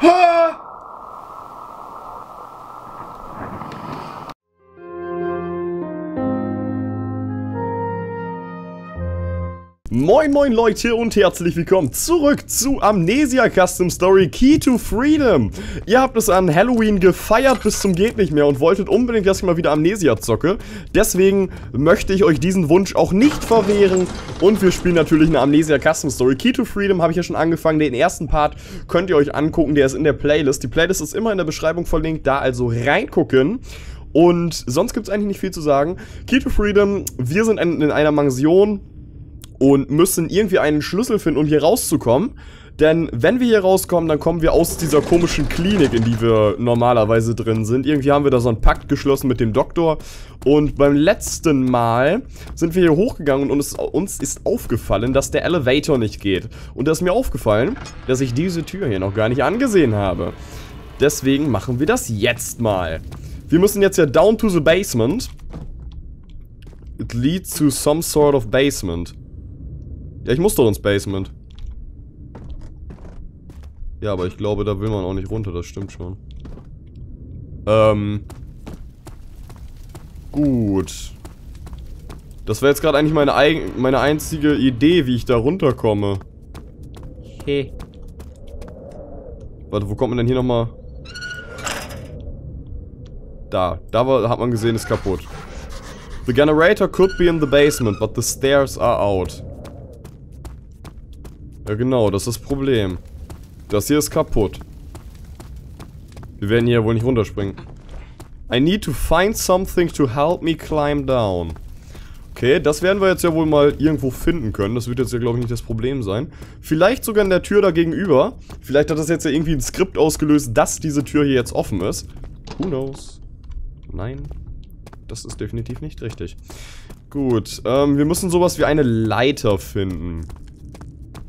Ah! Moin moin Leute und herzlich willkommen zurück zu Amnesia Custom Story Key to Freedom. Ihr habt es an Halloween gefeiert bis zum geht nicht mehr und wolltet unbedingt, dass ich mal wieder Amnesia zocke. Deswegen möchte ich euch diesen Wunsch auch nicht verwehren und wir spielen natürlich eine Amnesia Custom Story. Key to Freedom habe ich ja schon angefangen, den ersten Part könnt ihr euch angucken, der ist in der Playlist. Die Playlist ist immer in der Beschreibung verlinkt, da also reingucken. Und sonst gibt es eigentlich nicht viel zu sagen. Key to Freedom, wir sind in einer Mansion und müssen irgendwie einen Schlüssel finden, um hier rauszukommen. Denn wenn wir hier rauskommen, dann kommen wir aus dieser komischen Klinik, in die wir normalerweise drin sind. Irgendwie haben wir da so einen Pakt geschlossen mit dem Doktor. Und beim letzten Mal sind wir hier hochgegangen und es, uns ist aufgefallen, dass der Elevator nicht geht. Und da ist mir aufgefallen, dass ich diese Tür hier noch gar nicht angesehen habe. Deswegen machen wir das jetzt mal. Wir müssen jetzt ja down to the basement. It leads to some sort of basement. Ja, ich muss doch ins Basement. Ja, aber ich glaube, da will man auch nicht runter, das stimmt schon. Ähm. Gut. Das wäre jetzt gerade eigentlich meine, meine einzige Idee, wie ich da runterkomme. Hey. Warte, wo kommt man denn hier nochmal? Da. Da war, hat man gesehen, ist kaputt. The generator could be in the basement, but the stairs are out. Ja genau, das ist das Problem. Das hier ist kaputt. Wir werden hier wohl nicht runterspringen. I need to find something to help me climb down. Okay, das werden wir jetzt ja wohl mal irgendwo finden können. Das wird jetzt ja, glaube ich, nicht das Problem sein. Vielleicht sogar in der Tür da gegenüber. Vielleicht hat das jetzt ja irgendwie ein Skript ausgelöst, dass diese Tür hier jetzt offen ist. Who knows? Nein. Das ist definitiv nicht richtig. Gut, ähm, wir müssen sowas wie eine Leiter finden.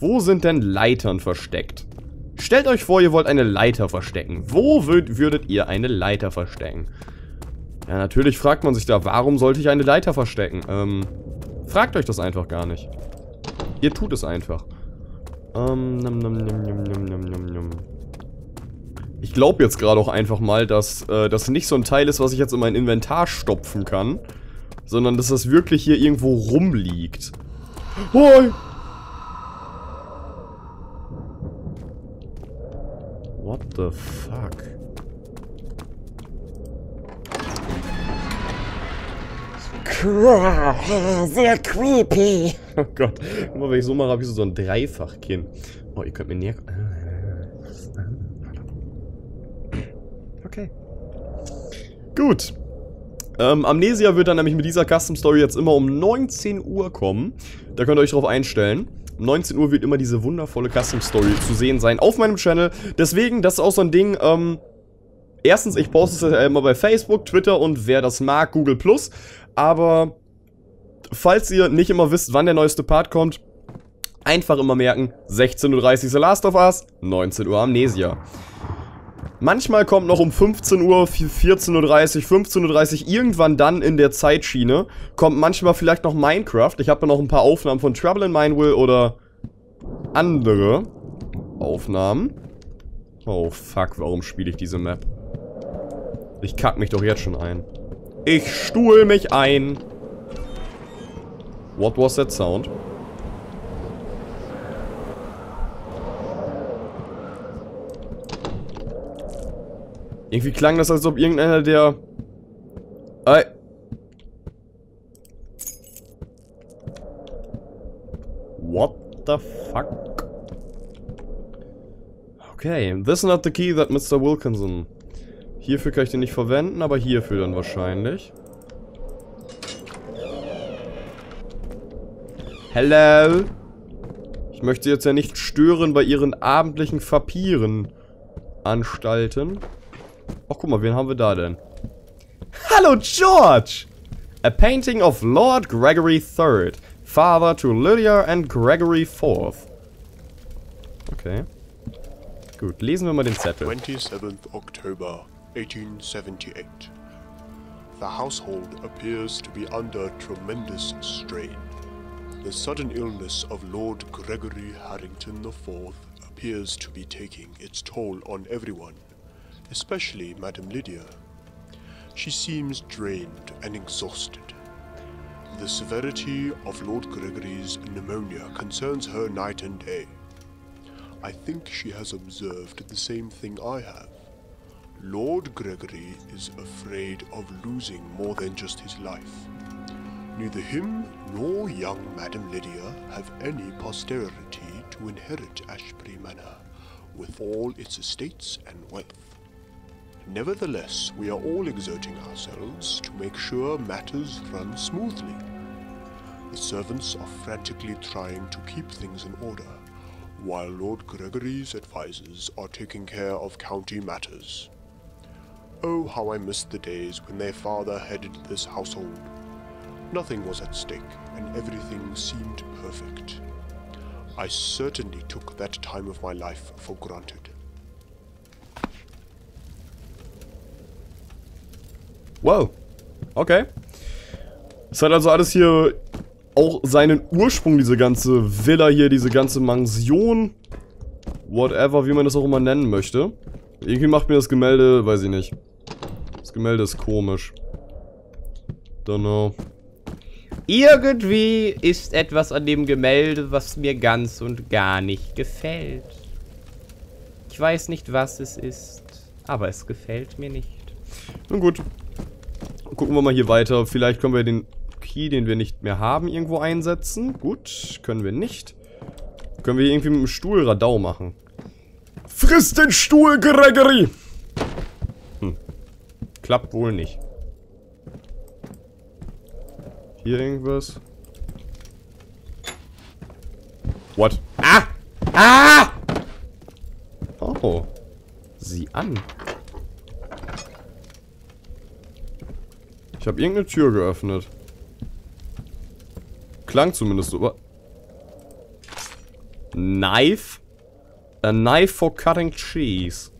Wo sind denn Leitern versteckt? Stellt euch vor, ihr wollt eine Leiter verstecken. Wo würd, würdet ihr eine Leiter verstecken? Ja, natürlich fragt man sich da, warum sollte ich eine Leiter verstecken? Ähm, fragt euch das einfach gar nicht. Ihr tut es einfach. Ähm, nam, nam, nam, nam, nam, nam, nam, nam. Ich glaube jetzt gerade auch einfach mal, dass äh, das nicht so ein Teil ist, was ich jetzt in mein Inventar stopfen kann. Sondern dass das wirklich hier irgendwo rumliegt. Hoi! What the fuck? Sehr creepy. Oh Gott. Guck mal, wenn ich so mache, habe ich so ein Dreifachkinn. Oh, ihr könnt mir näher... Okay. Gut. Ähm, Amnesia wird dann nämlich mit dieser Custom Story jetzt immer um 19 Uhr kommen. Da könnt ihr euch drauf einstellen. Um 19 Uhr wird immer diese wundervolle Custom Story zu sehen sein auf meinem Channel. Deswegen, das ist auch so ein Ding, ähm, erstens, ich poste es ja immer bei Facebook, Twitter und wer das mag, Google+. Aber falls ihr nicht immer wisst, wann der neueste Part kommt, einfach immer merken, 16.30 Uhr The Last of Us, 19 Uhr Amnesia. Manchmal kommt noch um 15 Uhr, 14.30 Uhr, 15.30 Uhr, irgendwann dann in der Zeitschiene, kommt manchmal vielleicht noch Minecraft. Ich habe ja noch ein paar Aufnahmen von Trouble in Minewill oder andere Aufnahmen. Oh fuck, warum spiele ich diese Map? Ich kack mich doch jetzt schon ein. Ich stuhl mich ein. What was that sound? Irgendwie klang das, als ob irgendeiner der... Ey. What the fuck? Okay, this is not the key that Mr. Wilkinson... Hierfür kann ich den nicht verwenden, aber hierfür dann wahrscheinlich. Hello? Ich möchte jetzt ja nicht stören bei ihren abendlichen Papieren anstalten. Ach, guck mal, wen haben wir da denn? Hallo, George! A painting of Lord Gregory III, father to Lydia and Gregory IV. Okay. Gut, lesen wir mal den Zettel. 27th October 1878. The household appears to be under tremendous strain. The sudden illness of Lord Gregory Harrington IV appears to be taking its toll on everyone, especially Madame Lydia. She seems drained and exhausted. The severity of Lord Gregory's pneumonia concerns her night and day. I think she has observed the same thing I have. Lord Gregory is afraid of losing more than just his life. Neither him nor young Madame Lydia have any posterity to inherit Ashbury Manor, with all its estates and wealth. Nevertheless, we are all exerting ourselves to make sure matters run smoothly. The servants are frantically trying to keep things in order, while Lord Gregory's advisers are taking care of county matters. Oh, how I miss the days when their father headed this household. Nothing was at stake, and everything seemed perfect. I certainly took that time of my life for granted. Wow. Okay. Es hat also alles hier auch seinen Ursprung, diese ganze Villa hier, diese ganze Mansion. Whatever, wie man das auch immer nennen möchte. Irgendwie macht mir das Gemälde, weiß ich nicht. Das Gemälde ist komisch. Don't know. Irgendwie ist etwas an dem Gemälde, was mir ganz und gar nicht gefällt. Ich weiß nicht, was es ist, aber es gefällt mir nicht. Nun gut. Gucken wir mal hier weiter. Vielleicht können wir den Key, den wir nicht mehr haben, irgendwo einsetzen. Gut, können wir nicht. Können wir irgendwie mit dem Stuhl Radau machen. Friss den Stuhl, Gregory! Hm. Klappt wohl nicht. Hier irgendwas? What? Ah! Ah! Oh. Sieh an. Ich habe irgendeine Tür geöffnet. Klang zumindest so. Knife? A knife for cutting cheese.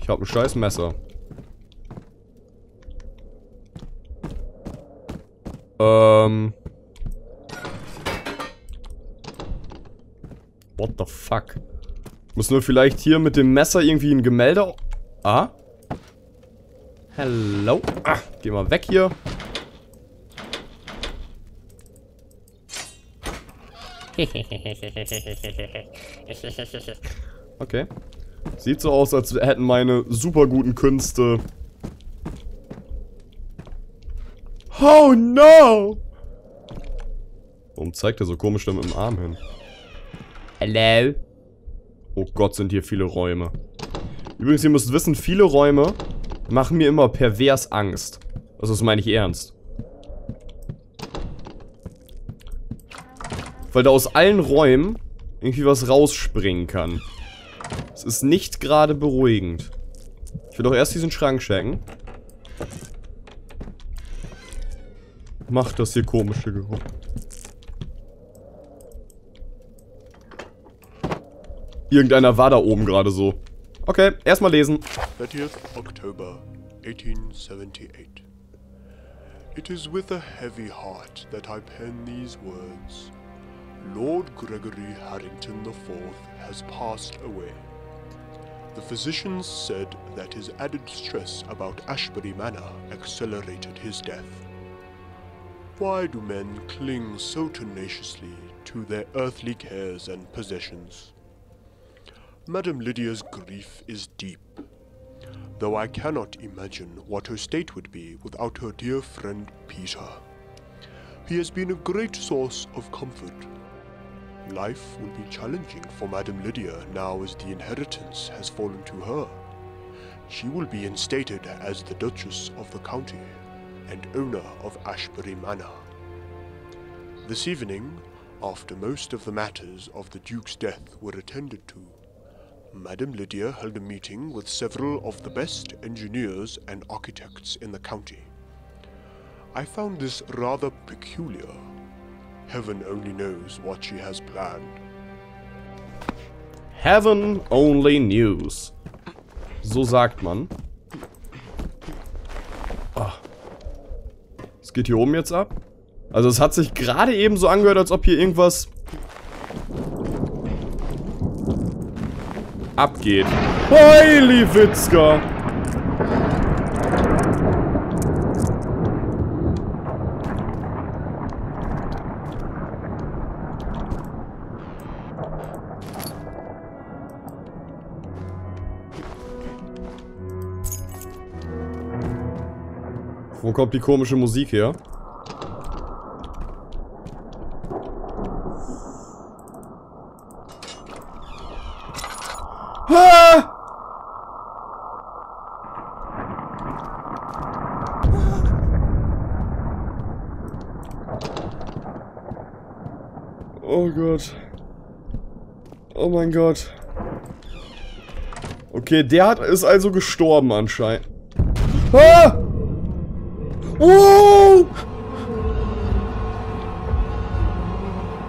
Ich habe ein scheiß Messer. Ähm. What the fuck? Müssen wir vielleicht hier mit dem Messer irgendwie ein Gemälde... Ah? Hello? Ah, geh mal weg hier. Okay. Sieht so aus, als hätten meine super guten Künste... Oh no! Warum zeigt er so komisch da mit dem Arm hin? Hello? Oh Gott, sind hier viele Räume. Übrigens, ihr müsst wissen, viele Räume machen mir immer pervers Angst. Also das meine ich ernst. Weil da aus allen Räumen irgendwie was rausspringen kann. Es ist nicht gerade beruhigend. Ich will doch erst diesen Schrank checken. Macht das hier komische Geruch. Irgendeiner war da oben gerade so. Okay, erstmal lesen. 30th October, 1878. It is with a heavy heart that I pen these words. Lord Gregory Harrington IV has passed away. The physicians said that his added stress about Ashbury Manor accelerated his death. Why do men cling so tenaciously to their earthly cares and possessions? Madame Lydia's grief is deep, though I cannot imagine what her state would be without her dear friend Peter. He has been a great source of comfort. Life will be challenging for Madame Lydia now as the inheritance has fallen to her. She will be instated as the Duchess of the county and owner of Ashbury Manor. This evening, after most of the matters of the Duke's death were attended to, Madame Lydia held a meeting with several of the best engineers and architects in the county. I found this rather peculiar. Heaven only knows what she has planned. Heaven only news. So sagt man. Ah. Was geht hier oben jetzt ab? Also es hat sich gerade eben so angehört, als ob hier irgendwas Ab geht. Heili Witzka. Wo kommt die komische Musik her? Ah! Oh Gott. Oh mein Gott. Okay, der hat, ist also gestorben anscheinend. Ah! Oh!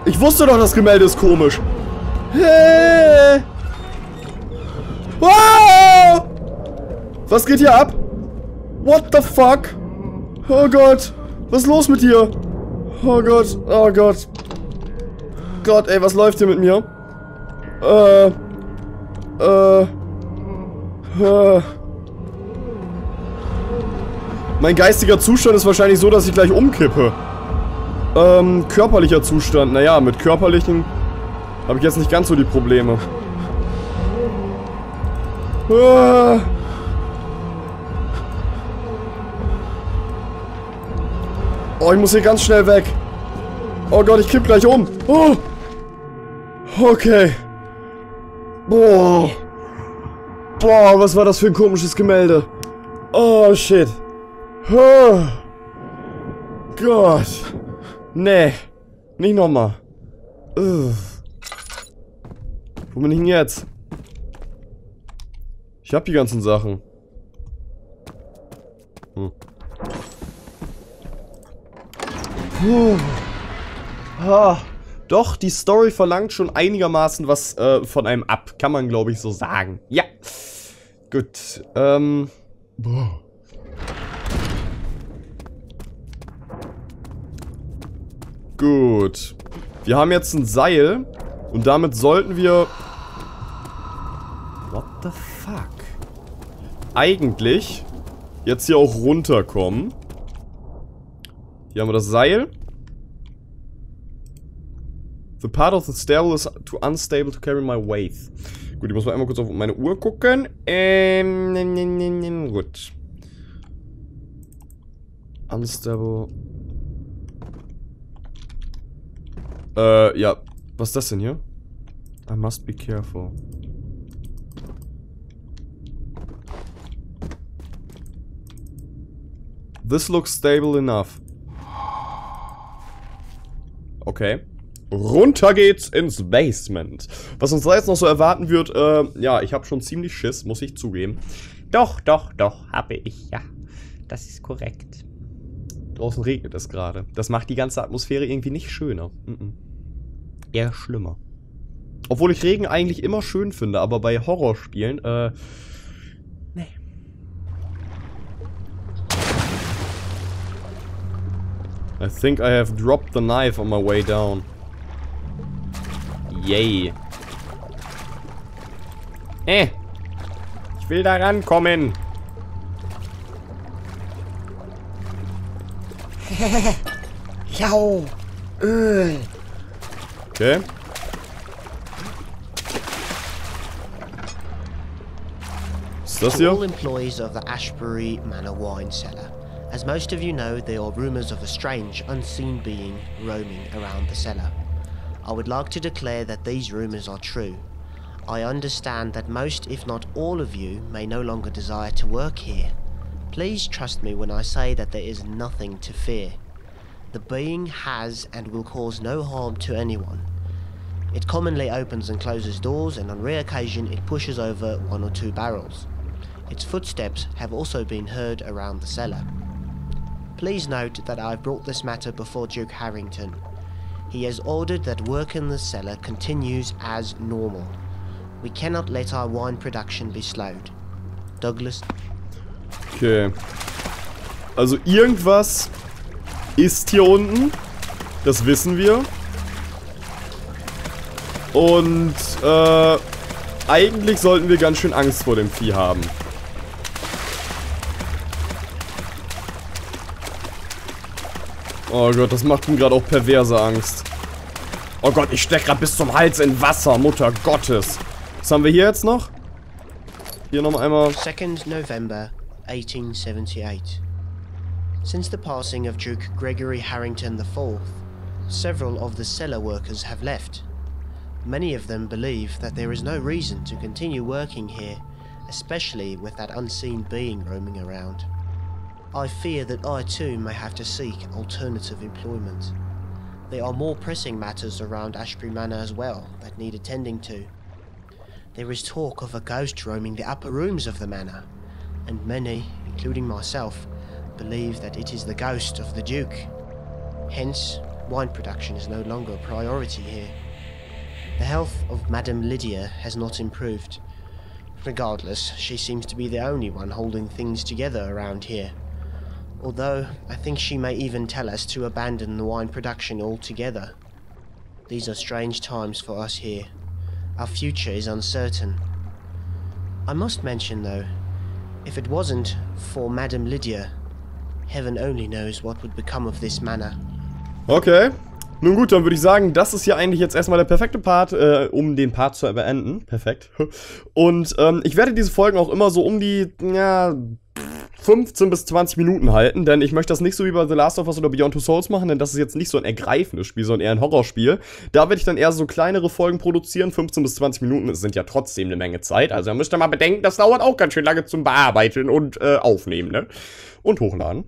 Ich wusste doch, das Gemälde ist komisch. Hey! Oh! Was geht hier ab? What the fuck? Oh Gott. Was ist los mit dir? Oh Gott. Oh Gott. Gott, ey, was läuft hier mit mir? Äh. Äh. Äh. Mein geistiger Zustand ist wahrscheinlich so, dass ich gleich umkippe. Ähm, körperlicher Zustand. Naja, mit körperlichen habe ich jetzt nicht ganz so die Probleme. Ah. Oh, ich muss hier ganz schnell weg. Oh Gott, ich kipp gleich um. Oh. Okay. Boah. Boah, was war das für ein komisches Gemälde. Oh, shit. Oh. Gott. Nee. Nicht nochmal. Wo bin ich denn jetzt? Ich hab die ganzen Sachen. Hm. Puh. Ah, doch, die Story verlangt schon einigermaßen was äh, von einem ab. Kann man, glaube ich, so sagen. Ja. Gut. Ähm. Boah. Gut. Wir haben jetzt ein Seil. Und damit sollten wir... What the fuck? Eigentlich jetzt hier auch runterkommen. Hier haben wir das Seil. The part of the stairwell is too unstable to carry my weight. Gut, ich muss mal einmal kurz auf meine Uhr gucken. Ähm, gut. Unstable. Uh, äh, ja. Was ist das denn hier? I must be careful. This looks stable enough. Okay. Runter geht's ins Basement. Was uns da jetzt noch so erwarten wird, äh, ja, ich habe schon ziemlich Schiss, muss ich zugeben. Doch, doch, doch, habe ich, ja. Das ist korrekt. Draußen regnet es gerade. Das macht die ganze Atmosphäre irgendwie nicht schöner. Mm -mm. Eher schlimmer. Obwohl ich Regen eigentlich immer schön finde, aber bei Horrorspielen, äh... Nee. I think I have dropped the knife on my way down. Yay. Eh. Ich will da rankommen. Jau. Öl. Okay. Ist das hier? all employees of the Ashbury Manor wine cellar. As most of you know, there are rumours of a strange, unseen being roaming around the cellar. I would like to declare that these rumours are true. I understand that most, if not all of you, may no longer desire to work here. Please trust me when I say that there is nothing to fear. The being has and will cause no harm to anyone. It commonly opens and closes doors, and on rare occasion it pushes over one or two barrels. Its footsteps have also been heard around the cellar. Please note that I have brought this matter before Duke Harrington. He has ordered that work in the cellar continues as normal. We cannot let our wine production be slowed. Douglas. Okay. Also irgendwas ist hier unten. Das wissen wir. Und, äh, eigentlich sollten wir ganz schön Angst vor dem Vieh haben. Oh Gott, das macht mir gerade auch perverse Angst. Oh Gott, ich stecke gerade bis zum Hals in Wasser, Mutter Gottes. Was haben wir hier jetzt noch? Hier noch einmal. 2nd November 1878. Since the passing of Duke Gregory Harrington IV, several of the cellar workers have left. Many of them believe that there is no reason to continue working here, especially with that unseen being roaming around. I fear that I too may have to seek alternative employment. There are more pressing matters around Ashbury Manor as well that need attending to. There is talk of a ghost roaming the upper rooms of the manor, and many, including myself, believe that it is the ghost of the Duke. Hence, wine production is no longer a priority here. The health of Madame Lydia has not improved. Regardless, she seems to be the only one holding things together around here. Although, I think she may even tell us to abandon the wine production altogether. These are strange times for us here. Our future is uncertain. I must mention, though, if it wasn't for Madame Lydia, heaven only knows what would become of this manor. Okay. Nun gut, dann würde ich sagen, das ist ja eigentlich jetzt erstmal der perfekte Part, äh, um den Part zu beenden. Perfekt. Und ähm, ich werde diese Folgen auch immer so um die, ja, 15 bis 20 Minuten halten, denn ich möchte das nicht so wie bei The Last of Us oder Beyond Two Souls machen, denn das ist jetzt nicht so ein ergreifendes Spiel, sondern eher ein Horrorspiel. Da werde ich dann eher so kleinere Folgen produzieren, 15 bis 20 Minuten, sind ja trotzdem eine Menge Zeit, also da müsst ihr mal bedenken, das dauert auch ganz schön lange zum Bearbeiten und äh, Aufnehmen, ne? Und hochladen.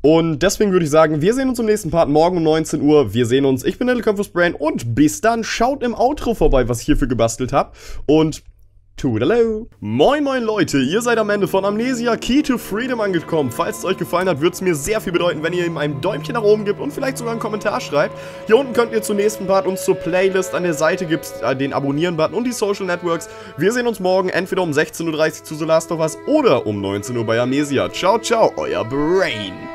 Und deswegen würde ich sagen, wir sehen uns im nächsten Part morgen um 19 Uhr. Wir sehen uns. Ich bin Little Campus Brain und bis dann. Schaut im Outro vorbei, was ich hierfür gebastelt habe. Und Toodaloo. Moin moin Leute, ihr seid am Ende von Amnesia Key to Freedom angekommen. Falls es euch gefallen hat, würde es mir sehr viel bedeuten, wenn ihr ihm ein Däumchen nach oben gibt und vielleicht sogar einen Kommentar schreibt. Hier unten könnt ihr zum nächsten Part uns zur Playlist an der Seite gibt äh, den Abonnieren-Button und die Social Networks. Wir sehen uns morgen entweder um 16.30 Uhr zu The Last of Us oder um 19 Uhr bei Amnesia. Ciao, ciao, euer Brain.